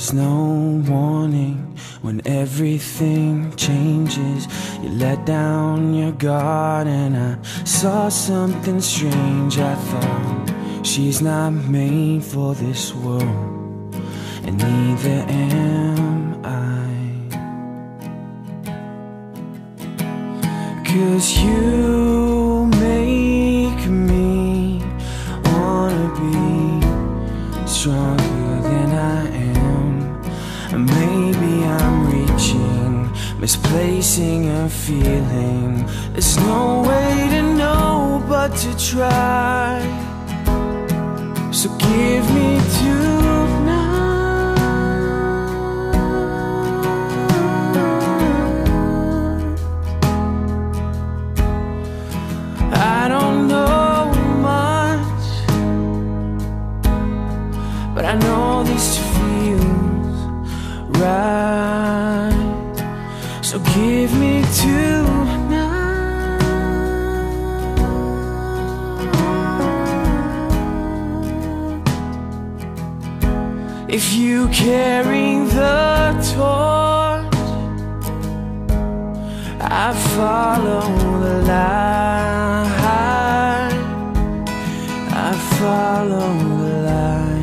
There's no warning when everything changes. You let down your guard, and I saw something strange. I thought she's not made for this world, and neither am I. Cause you misplacing a feeling. There's no way to know but to try. So give me tonight. I don't know much, but I know this feels right. So give me tonight. If you carry the torch, I follow the light. I follow the light.